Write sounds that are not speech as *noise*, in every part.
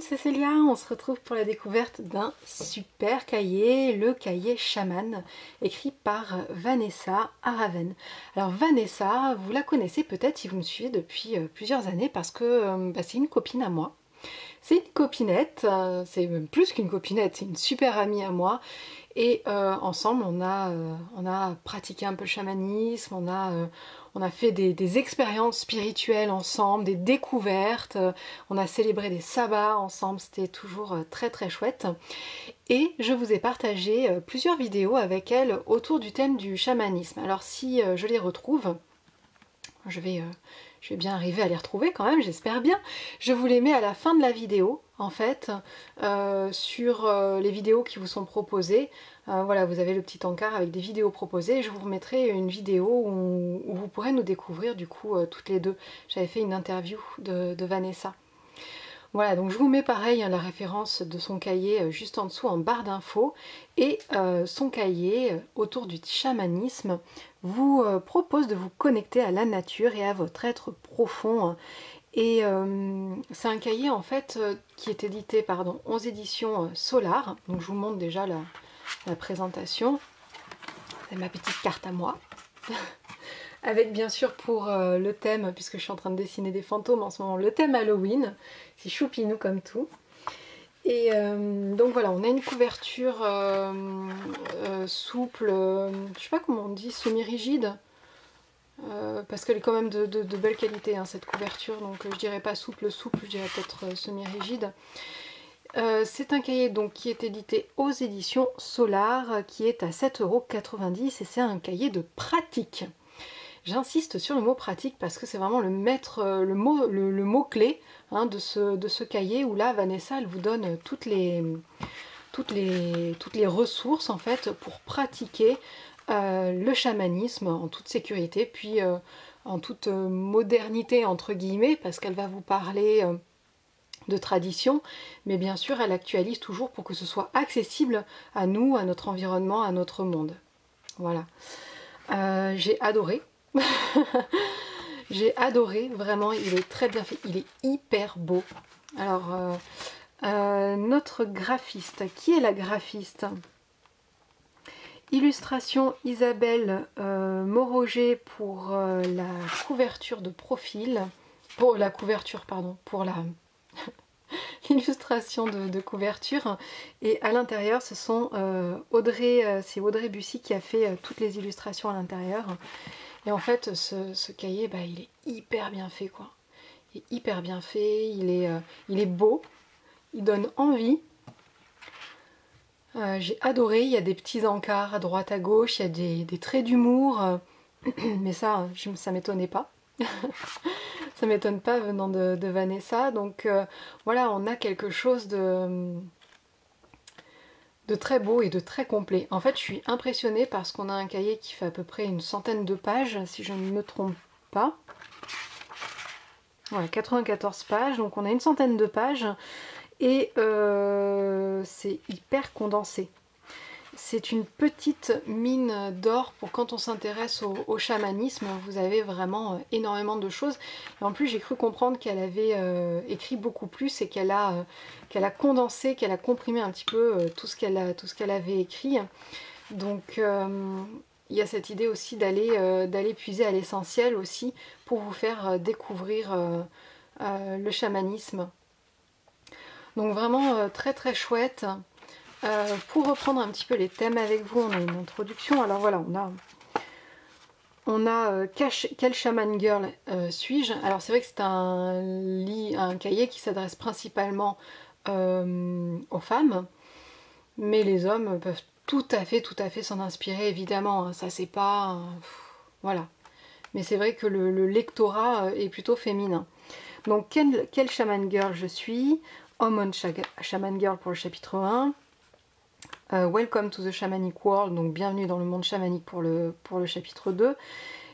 C'est Célia. On se retrouve pour la découverte d'un super cahier, le cahier chaman, écrit par Vanessa Araven. Alors Vanessa, vous la connaissez peut-être si vous me suivez depuis euh, plusieurs années parce que euh, bah, c'est une copine à moi. C'est une copinette, euh, c'est même plus qu'une copinette, c'est une super amie à moi. Et ensemble, on a, on a pratiqué un peu le chamanisme, on a, fait des, expériences spirituelles ensemble, des découvertes, euh, on a célébré des sabbats ensemble, c'était toujours euh, très très chouette. Et je vous ai partagé euh, plusieurs vidéos avec elle autour du thème du chamanisme. Alors si je les retrouve, je vais, je vais bien arriver à les retrouver quand même, j'espère bien. Je vous les mets à la fin de la vidéo en fait euh, sur euh, les vidéos qui vous sont proposées. Euh, voilà, vous avez le petit encart avec des vidéos proposées. Je vous remettrai une vidéo où, vous pourrez nous découvrir du coup toutes les deux. J'avais fait une interview de, Vanessa. Voilà, donc je vous mets pareil hein, la référence de son cahier juste en dessous en barre d'infos et son cahier autour du chamanisme vous propose de vous connecter à la nature et à votre être profond et euh, c'est un cahier en fait euh, qui est édité pardon, 11 éditions euh, Solar. Donc je vous montre déjà la, présentation. C'est ma petite carte à moi. *laughs* Avec bien sûr pour le thème, puisque je suis en train de dessiner des fantômes en ce moment, le thème Halloween. C'est choupinou comme tout. Et donc voilà, on a une couverture souple, je sais pas comment on dit, semi-rigide. Euh, parce qu'elle est quand même de, belle qualité hein, cette couverture, donc euh, je dirais pas souple souple, je dirais peut-être euh, semi-rigide. c'est un cahier donc qui est édité aux éditions Solar, qui est à 7,90€ et c'est un cahier de pratique. J'insiste sur le mot pratique parce que c'est vraiment le maître, le mot, le, mot clé hein, de, ce, de ce cahier où là Vanessa elle vous donne toutes les, toutes les, toutes les ressources en fait pour pratiquer euh, le chamanisme en toute sécurité, puis euh, en toute euh, modernité entre guillemets, parce qu'elle va vous parler de tradition, mais bien sûr elle actualise toujours pour que ce soit accessible à nous, à notre environnement, à notre monde. Voilà. J'ai adoré. *laughs* J'ai adoré, vraiment, il est très bien fait, il est hyper beau. Alors, notre graphiste, qui est la graphiste? Illustration Isabelle euh, Moroger pour euh, la couverture de profil. Pour la couverture, pardon, pour la *laughs* illustration de, couverture. Et à l'intérieur, ce sont euh, Audrey, c'est Audrey Bussy qui a fait toutes les illustrations à l'intérieur. Et en fait, ce, cahier, bah, il est hyper bien fait, quoi. Il est hyper bien fait, il est, est beau, il donne envie. Euh, j'ai adoré, il y a des petits encarts à droite à gauche, il y a des, traits d'humour, euh, *clears throat* mais ça, ça m'étonnait pas. *laughs* ça m'étonne pas venant de, Vanessa. Donc euh, voilà, on a quelque chose de, de très beau et de très complet. En fait, je suis impressionnée parce qu'on a un cahier qui fait à peu près une centaine de pages, si je ne me trompe pas. Voilà, 94 pages, donc on a une centaine de pages et euh, c'est hyper condensé. C'est une petite mine d'or pour quand on s'intéresse au, chamanisme. Vous avez vraiment euh, énormément de choses. Et en plus, j'ai cru comprendre qu'elle avait euh, écrit beaucoup plus et qu'elle a, qu'elle a condensé, qu'elle a comprimé un petit peu tout ce qu'elle avait écrit. Donc, il y a cette idée aussi d'aller puiser à l'essentiel aussi pour vous faire découvrir le chamanisme donc vraiment euh, très très chouette. Euh, pour reprendre un petit peu les thèmes avec vous, on a une introduction. Alors voilà, on a, on a euh, Quel Shaman Girl suis-je? Alors c'est vrai que c'est un, un cahier qui s'adresse principalement aux femmes, mais les hommes peuvent tout à fait, tout à fait s'en inspirer, évidemment. Hein. ça c'est pas... voilà. Mais c'est vrai que le, lectorat est plutôt féminin. Donc quel, quel Shaman Girl je suis? Homon Shaman Girl pour le chapitre 1. Euh, Welcome to the Shamanic World, donc bienvenue dans le monde chamanique pour le, pour le chapitre 2.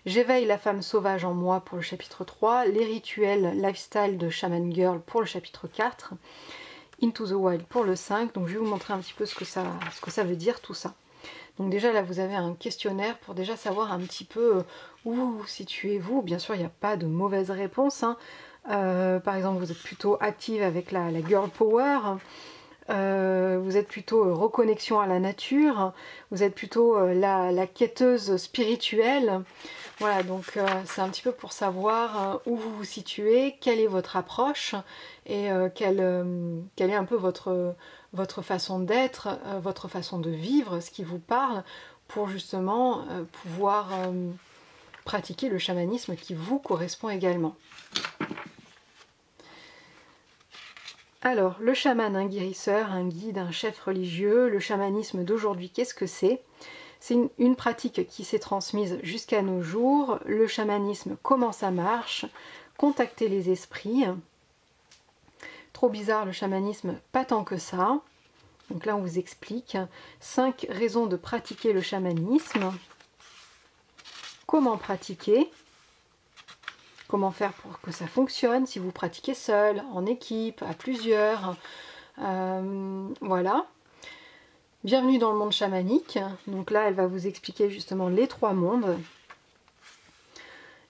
J'éveille la femme sauvage en moi pour le chapitre 3. Les rituels lifestyle de Shaman Girl pour le chapitre 4. Into the Wild pour le 5. Donc je vais vous montrer un petit peu ce que ça, ce que ça veut dire tout ça. Donc déjà là vous avez un questionnaire pour déjà savoir un petit peu euh, où vous situez-vous. Bien sûr il n'y a pas de mauvaise réponse. Hein. par exemple, vous êtes plutôt active avec la, girl power. Vous êtes plutôt reconnexion à la nature, vous êtes plutôt la, la, quêteuse spirituelle. Voilà, donc c'est un petit peu pour savoir où vous vous situez, quelle est votre approche et quelle, quelle, est un peu votre, votre façon d'être, votre façon de vivre, ce qui vous parle, pour justement euh, pouvoir euh, pratiquer le chamanisme qui vous correspond également. Alors, le chaman, un guérisseur, un guide, un chef religieux, le chamanisme d'aujourd'hui, qu'est-ce que c'est? C'est une, pratique qui s'est transmise jusqu'à nos jours. Le chamanisme, comment ça marche? Contacter les esprits. Trop bizarre le chamanisme, pas tant que ça. Donc là, on vous explique cinq raisons de pratiquer le chamanisme. Comment pratiquer? Comment faire pour que ça fonctionne si vous pratiquez seul, en équipe, à plusieurs. Euh, voilà. Bienvenue dans le monde chamanique. Donc là, elle va vous expliquer justement les trois mondes.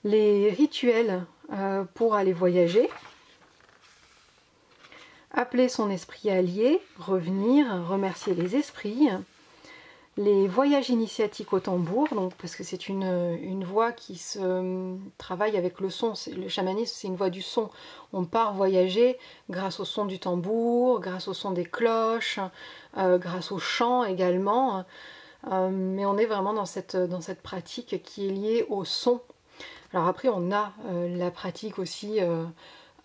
Les rituels euh, pour aller voyager appeler son esprit allié, revenir, remercier les esprits, les voyages initiatiques au tambour, donc parce que c'est une, une, voix qui se travaille avec le son, le chamanisme c'est une voix du son, on part voyager grâce au son du tambour, grâce au son des cloches, euh, grâce au chant également, euh, mais on est vraiment dans cette, dans cette pratique qui est liée au son. Alors après on a euh, la pratique aussi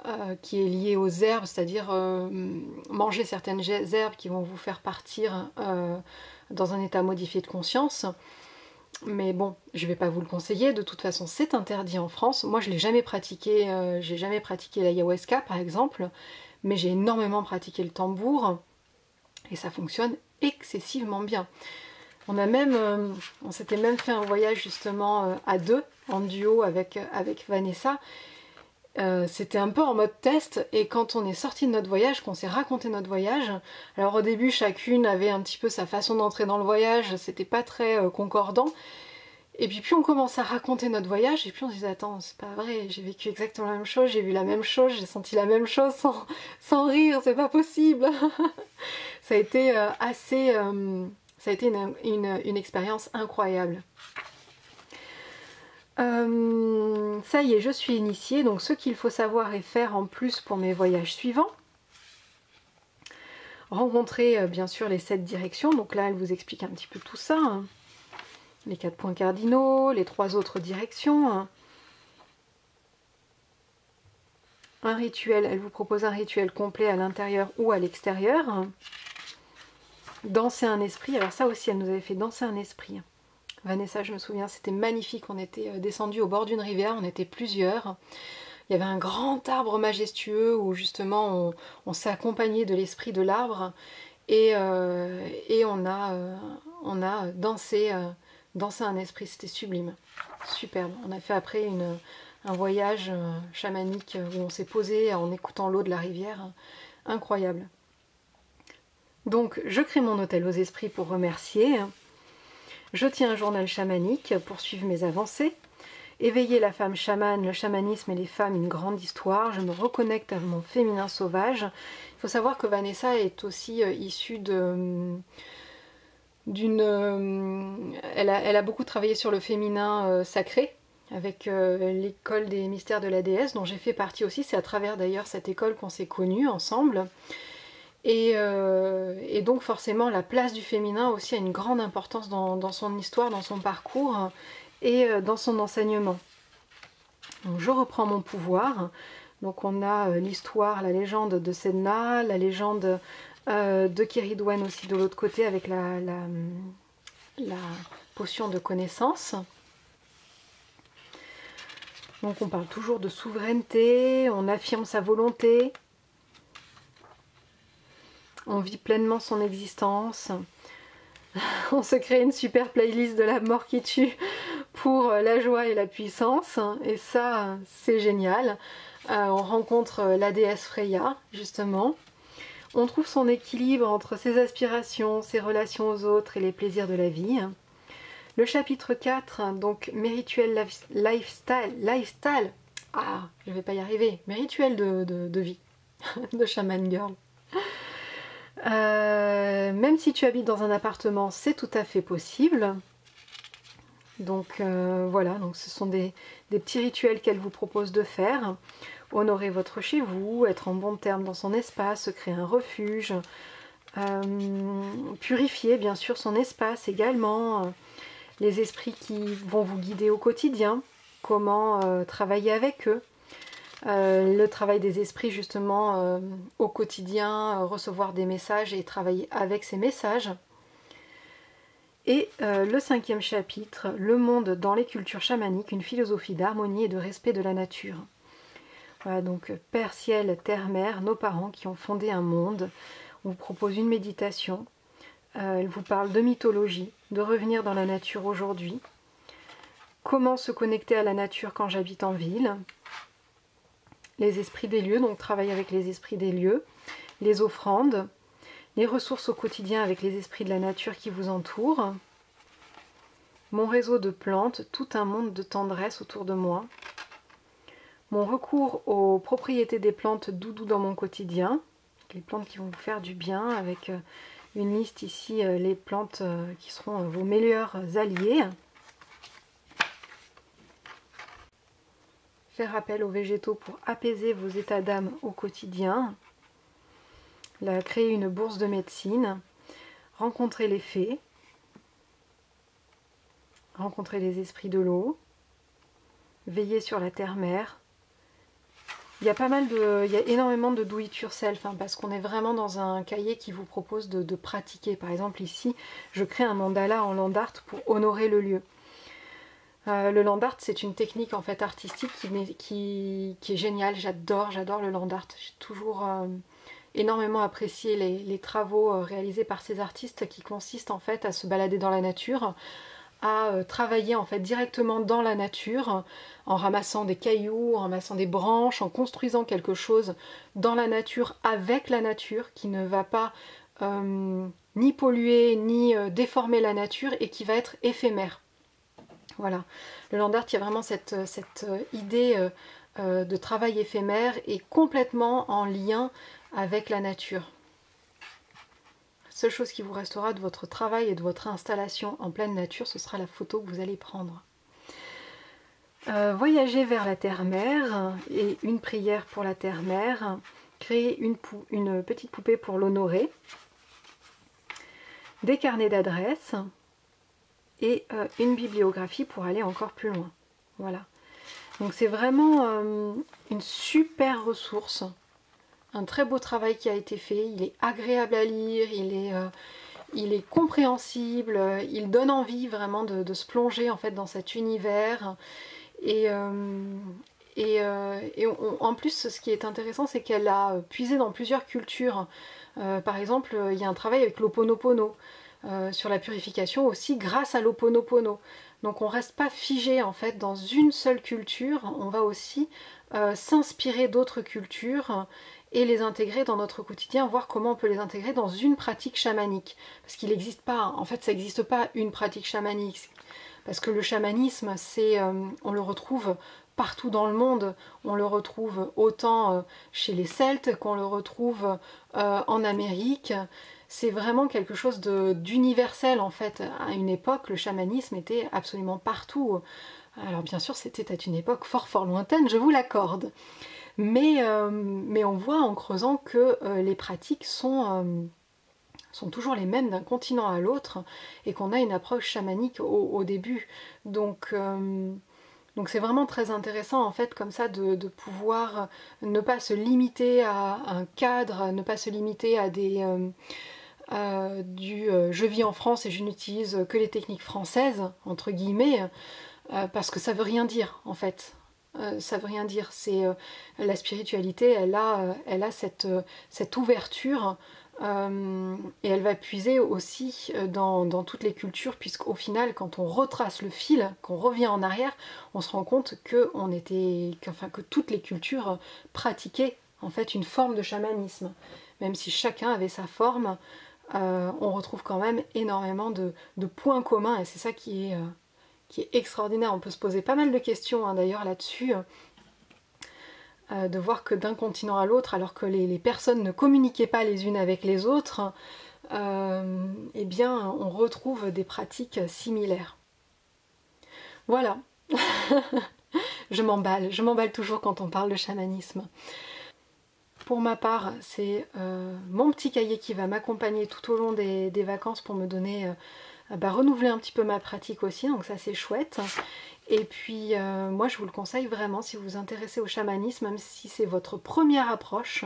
euh, qui est lié aux herbes, c'est-à-dire euh, manger certaines herbes qui vont vous faire partir euh, dans un état modifié de conscience. Mais bon, je ne vais pas vous le conseiller, de toute façon c'est interdit en France. Moi je l'ai jamais pratiqué, j'ai jamais pratiqué l'ayahuasca par exemple, mais j'ai énormément pratiqué le tambour et ça fonctionne excessivement bien. On a même, on s'était même fait un voyage justement à deux, en duo avec Vanessa, euh, c'était un peu en mode test et quand on est sorti de notre voyage, qu'on s'est raconté notre voyage, alors au début chacune avait un petit peu sa façon d'entrer dans le voyage, c'était pas très euh, concordant. Et puis puis on commence à raconter notre voyage et puis on se dit attends c'est pas vrai, j'ai vécu exactement la même chose, j'ai vu la même chose, j'ai senti la même chose sans, *laughs* sans rire, c'est pas possible. *laughs* ça a été euh, assez, ça a été une expérience incroyable. Euh, ça y est, je suis initiée, donc ce qu'il faut savoir et faire en plus pour mes voyages suivants. Rencontrer euh, bien sûr les sept directions, donc là elle vous explique un petit peu tout ça. Hein. Les quatre points cardinaux, les trois autres directions. Hein. Un rituel, elle vous propose un rituel complet à l'intérieur ou à l'extérieur. Danser un esprit, alors ça aussi elle nous avait fait danser un esprit. Vanessa, je me souviens, c'était magnifique. On était euh, descendu au bord d'une rivière, on était plusieurs. Il y avait un grand arbre majestueux où justement on, s'est accompagné de l'esprit de l'arbre et, euh, on, a, euh, on a dansé, dansé un esprit, c'était sublime, superbe. On a fait après un voyage chamanique où on s'est posé en écoutant l'eau de la rivière, incroyable. Donc je crée mon hôtel aux esprits pour remercier. Je tiens un journal chamanique pour suivre mes avancées. Éveiller la femme chamane, le chamanisme et les femmes, une grande histoire. Je me reconnecte à mon féminin sauvage. Il faut savoir que Vanessa est aussi euh, issue de d'une euh, elle, a, beaucoup travaillé sur le féminin euh, sacré avec l'école des mystères de la déesse dont j'ai fait partie aussi c'est à travers d'ailleurs cette école qu'on s'est connus ensemble euh, et, donc forcément la place du féminin aussi a une grande importance dans, son histoire, dans son parcours et euh, dans son enseignement. Je reprends mon pouvoir. Donc on a euh, l'histoire, la légende de Sedna, la légende de Kiridwen aussi de l'autre côté avec la, potion de connaissance. Donc on parle toujours de souveraineté, on affirme sa volonté, on vit pleinement son existence. *laughs* On se crée une super playlist de la mort qui tue pour la joie et la puissance. Et ça, c'est génial. Euh, on rencontre la déesse Freya, justement. On trouve son équilibre entre ses aspirations, ses relations aux autres et les plaisirs de la vie. Le chapitre 4, donc mes rituels lifestyle, lifestyle, Ah, je vais pas y arriver. Mes rituels de, de vie, *laughs* de shaman girl. Euh, même si tu habites dans un appartement, c'est tout à fait possible. Donc euh, voilà, donc ce sont des, petits rituels qu'elle vous propose de faire. Honorer votre chez vous, être en bon terme dans son espace, créer un refuge, euh, purifier bien sûr son espace également, les esprits qui vont vous guider au quotidien, comment travailler avec eux, euh, le travail des esprits justement euh, au quotidien, euh, recevoir des messages et travailler avec ces messages. Et le cinquième chapitre, Le monde dans les cultures chamaniques, une philosophie d'harmonie et de respect de la nature. Voilà donc Père Ciel, Terre Mère, nos parents qui ont fondé un monde. On vous propose une méditation. elle vous parle de mythologie, de revenir dans la nature aujourd'hui. Comment se connecter à la nature quand j'habite en ville les esprits des lieux, donc travailler avec les esprits des lieux, les offrandes, les ressources au quotidien avec les esprits de la nature qui vous entourent, mon réseau de plantes, tout un monde de tendresse autour de moi, mon recours aux propriétés des plantes doudou dans mon quotidien, les plantes qui vont vous faire du bien avec euh, une liste ici, euh, les plantes euh, qui seront vos meilleurs alliés. Faire appel aux végétaux pour apaiser vos états d'âme au quotidien, créer une bourse de médecine, rencontrer les fées, rencontrer les esprits de l'eau, veiller sur la terre-mère. Il y a pas mal de, il y a énormément de do it yourself hein, parce qu'on est vraiment dans un cahier qui vous propose de, pratiquer. Par exemple ici, je crée un mandala en land art pour honorer le lieu. Euh, le land art, c'est une technique en fait artistique qui, est géniale. J'adore, j'adore le land art. J'ai toujours euh, énormément apprécié les, travaux euh, réalisés par ces artistes qui consistent en fait à se balader dans la nature, à travailler en fait directement dans la nature, en ramassant des cailloux, en ramassant des branches, en construisant quelque chose dans la nature avec la nature qui ne va pas ni polluer ni déformer la nature et qui va être éphémère. Voilà. Le land art, il y a vraiment cette, euh, euh, idée euh, de travail éphémère et complètement en lien avec la nature. Seule chose qui vous restera de votre travail et de votre installation en pleine nature, ce sera la photo que vous allez prendre. voyager vers la terre-mère et une prière pour la terre-mère. Créer une, une petite poupée pour l'honorer. Des carnets d'adresses et euh, une bibliographie pour aller encore plus loin. Voilà. Donc c'est vraiment euh, une super ressource, un très beau travail qui a été fait, il est agréable à lire, il est, euh, il est compréhensible, il donne envie vraiment de, se plonger en fait dans cet univers. Et, et, en plus, ce qui est intéressant, c'est qu'elle a puisé dans plusieurs cultures. par exemple, il y a un travail avec l'Oponopono. Euh, sur la purification aussi grâce à l'oponopono. Donc on reste pas figé en fait dans une seule culture, on va aussi euh, s'inspirer d'autres cultures et les intégrer dans notre quotidien, voir comment on peut les intégrer dans une pratique chamanique. Parce qu'il n'existe pas, en fait ça n'existe pas une pratique chamanique. Parce que le chamanisme, c'est, euh, on le retrouve partout dans le monde. On le retrouve autant chez les Celtes qu'on le retrouve en Amérique c'est vraiment quelque chose d'universel en fait. À une époque, le chamanisme était absolument partout. Alors bien sûr, c'était à une époque fort fort lointaine, je vous l'accorde. Mais, euh, on voit en creusant que euh, les pratiques sont, euh, sont, toujours les mêmes d'un continent à l'autre et qu'on a une approche chamanique au, début. Donc c'est vraiment très intéressant en fait comme ça de, pouvoir ne pas se limiter à un cadre, ne pas se limiter à des, du euh, je vis en France et je n'utilise que les techniques françaises, entre guillemets, euh, parce que ça veut rien dire en fait. ça veut rien dire. C'est la spiritualité, elle a, elle a cette, cette ouverture et elle va puiser aussi dans, dans toutes les cultures, puisqu'au final, quand on retrace le fil, qu'on revient en arrière, on se rend compte que, on était, que toutes les cultures pratiquaient en fait une forme de chamanisme, même si chacun avait sa forme. Euh, on retrouve quand même énormément de, points communs et c'est ça qui est, euh, qui est, extraordinaire. On peut se poser pas mal de questions hein, d'ailleurs là-dessus. de voir que d'un continent à l'autre, alors que les, personnes ne communiquaient pas les unes avec les autres, eh bien, on retrouve des pratiques similaires. Voilà. *laughs* je m'emballe, je m'emballe toujours quand on parle de chamanisme. Pour ma part, c'est euh, mon petit cahier qui va m'accompagner tout au long des, vacances pour me donner, euh, bah, renouveler un petit peu ma pratique aussi, donc ça c'est chouette. Et puis euh, moi je vous le conseille vraiment si vous vous intéressez au chamanisme, même si c'est votre première approche,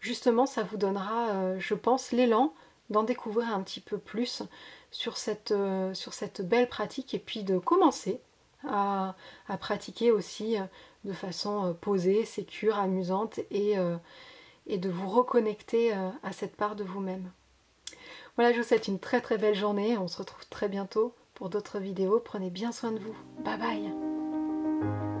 justement ça vous donnera, je pense, l'élan d'en découvrir un petit peu plus sur cette, sur cette belle pratique et puis de commencer à, pratiquer aussi euh, de façon euh, posée, sécure, amusante et, euh, et de vous reconnecter à cette part de vous-même. Voilà, je vous souhaite une très très belle journée. On se retrouve très bientôt pour d'autres vidéos. Prenez bien soin de vous. Bye bye